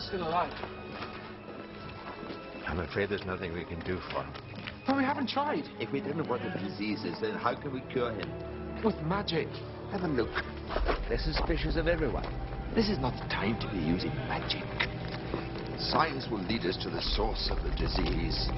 still alive. I'm afraid there's nothing we can do for him. But we haven't tried. If we don't know what the disease is, then how can we cure him? With magic. Have a look. They're suspicious of everyone. This is not the time to be using magic. Science will lead us to the source of the disease.